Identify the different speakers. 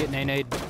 Speaker 1: getting nade nade.